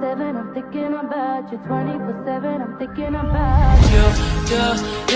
7, I'm thinking about you. 24 7, I'm thinking about you. You, you, you